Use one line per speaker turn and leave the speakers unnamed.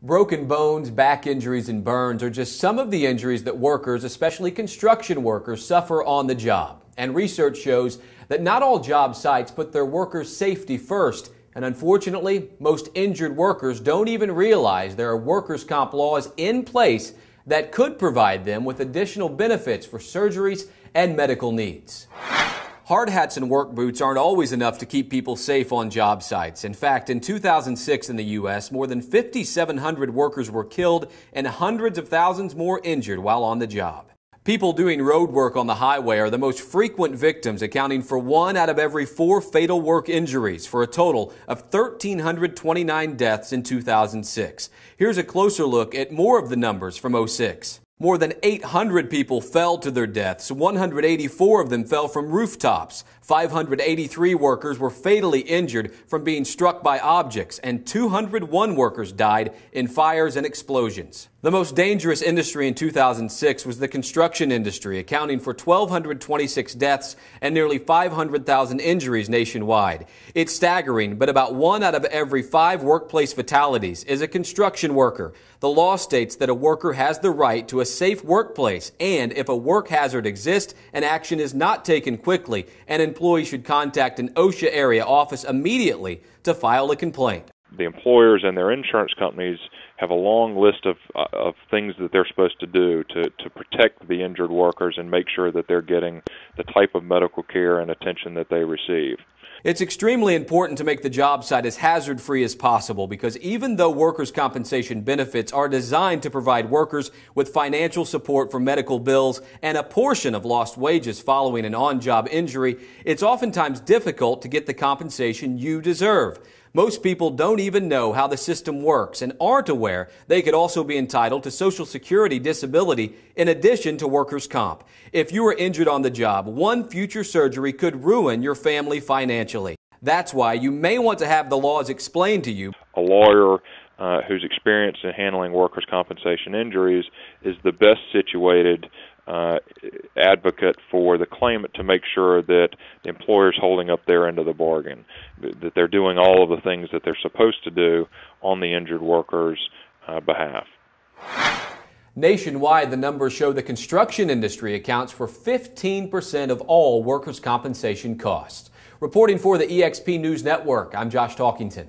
Broken bones, back injuries, and burns are just some of the injuries that workers, especially construction workers, suffer on the job. And research shows that not all job sites put their workers' safety first. And unfortunately, most injured workers don't even realize there are workers' comp laws in place that could provide them with additional benefits for surgeries and medical needs. Hard hats and work boots aren't always enough to keep people safe on job sites. In fact, in 2006 in the U.S., more than 5,700 workers were killed and hundreds of thousands more injured while on the job. People doing road work on the highway are the most frequent victims, accounting for one out of every four fatal work injuries, for a total of 1,329 deaths in 2006. Here's a closer look at more of the numbers from 06. More than 800 people fell to their deaths. 184 of them fell from rooftops. 583 workers were fatally injured from being struck by objects, and 201 workers died in fires and explosions. The most dangerous industry in 2006 was the construction industry, accounting for 1,226 deaths and nearly 500,000 injuries nationwide. It's staggering, but about one out of every five workplace fatalities is a construction worker. The law states that a worker has the right to a safe workplace, and if a work hazard exists and action is not taken quickly, an employee should contact an OSHA area office immediately to file a complaint.
The employers and their insurance companies have a long list of uh, of things that they're supposed to do to to protect the injured workers and make sure that they're getting the type of medical care and attention that they receive.
It's extremely important to make the job site as hazard free as possible because even though workers' compensation benefits are designed to provide workers with financial support for medical bills and a portion of lost wages following an on job injury, it's oftentimes difficult to get the compensation you deserve. Most people don't even know how the system works and aren't aware they could also be entitled to Social Security disability in addition to workers' comp. If you are injured on the job, one future surgery could ruin your family financially. That's why you may want to have the laws explained to you.
A lawyer uh, who's experienced in handling workers' compensation injuries is the best situated uh, advocate for the claimant to make sure that the employer is holding up their end of the bargain, that they're doing all of the things that they're supposed to do on the injured worker's uh, behalf.
Nationwide, the numbers show the construction industry accounts for 15% of all workers' compensation costs. Reporting for the EXP News Network, I'm Josh Talkington.